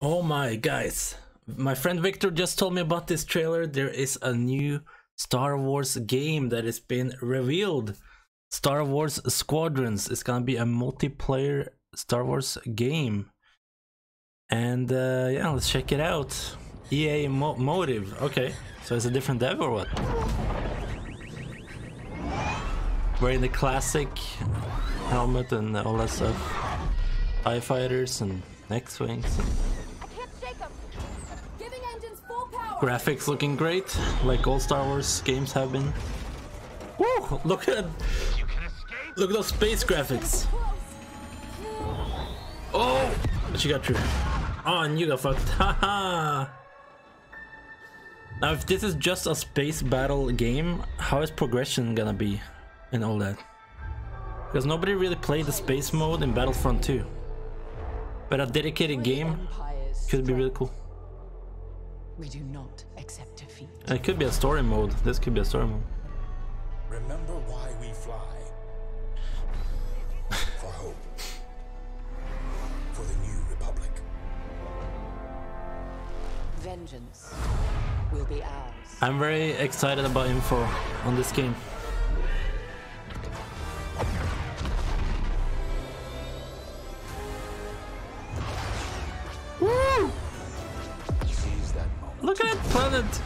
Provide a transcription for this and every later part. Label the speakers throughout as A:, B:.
A: Oh my guys, my friend Victor just told me about this trailer. There is a new Star Wars game that has been revealed. Star Wars Squadrons. It's gonna be a multiplayer Star Wars game. And uh, yeah, let's check it out. EA Mo Motive. Okay, so it's a different dev or what? Wearing the classic helmet and all that stuff. TIE fighters and X-Wings. Graphics looking great, like all Star Wars games have been. Woo! Look at look at those space graphics. Oh, you got through. Oh, and you got fucked. Haha. now, if this is just a space battle game, how is progression gonna be, and all that? Because nobody really played the space mode in Battlefront 2. But a dedicated game could be really cool.
B: We do not accept defeat.
A: It could be a story mode. This could be a story mode.
C: Remember why we fly. For hope. For the new republic.
B: Vengeance will be ours.
A: I'm very excited about info on this game. Look at that planet!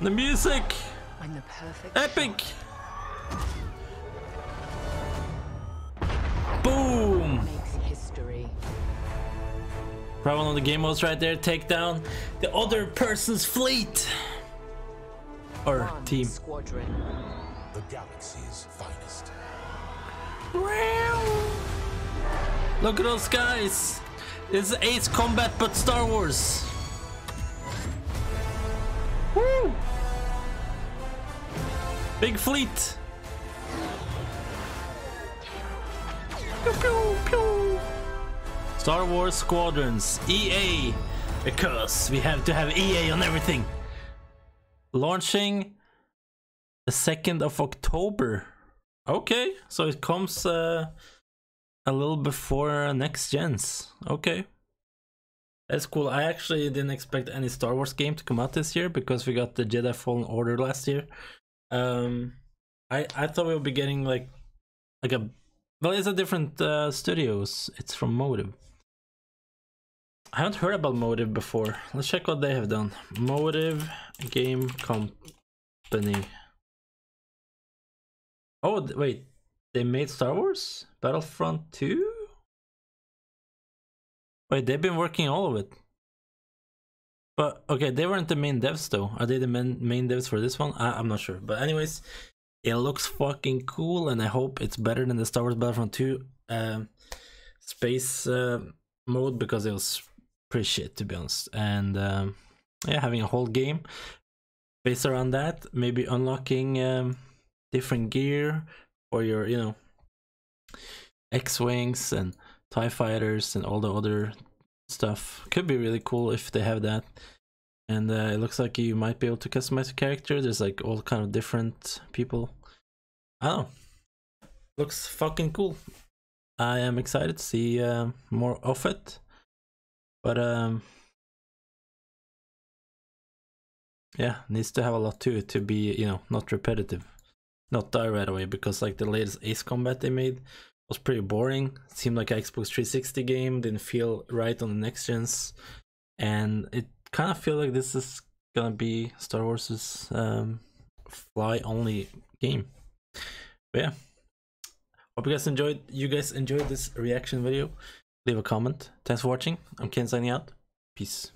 A: The music!
B: When the perfect
A: Epic! Boom!
B: shot makes history.
A: Probably one of the game modes right there. Take down the other person's fleet! Or
B: One
A: team.
B: squadron.
C: The galaxy's finest.
A: Look at those guys! It's Ace Combat but Star Wars! Woo! Big fleet! Pew, pew, pew. Star Wars Squadrons, EA! Because we have to have EA on everything! Launching the 2nd of October. Okay, so it comes uh, a little before next gens. Okay. That's cool. I actually didn't expect any Star Wars game to come out this year because we got the Jedi Fallen Order last year. Um I I thought we would be getting like like a well it's a different uh, studios. It's from Motive. I haven't heard about Motive before. Let's check what they have done. Motive Game Company. Oh wait, they made Star Wars? Battlefront 2? Wait, they've been working all of it. But okay, they weren't the main devs though. Are they the main main devs for this one? I, I'm not sure. But anyways, it looks fucking cool, and I hope it's better than the Star Wars Battlefront 2 um, space uh, mode because it was pretty shit to be honest. And um, yeah, having a whole game based around that, maybe unlocking um, different gear for your, you know, X-wings and Tie fighters and all the other stuff could be really cool if they have that. And uh, it looks like you might be able to customize the character. There's like all kind of different people. I don't know. Looks fucking cool. I am excited to see uh, more of it. But um, yeah, needs to have a lot to it to be you know not repetitive, not die right away because like the latest Ace Combat they made was pretty boring. seemed like an Xbox 360 game, didn't feel right on the next gens, and it kind of feel like this is gonna be Star Wars's um, fly only game. But yeah, hope you guys enjoyed. You guys enjoyed this reaction video. Leave a comment. Thanks for watching. I'm Ken signing out. Peace.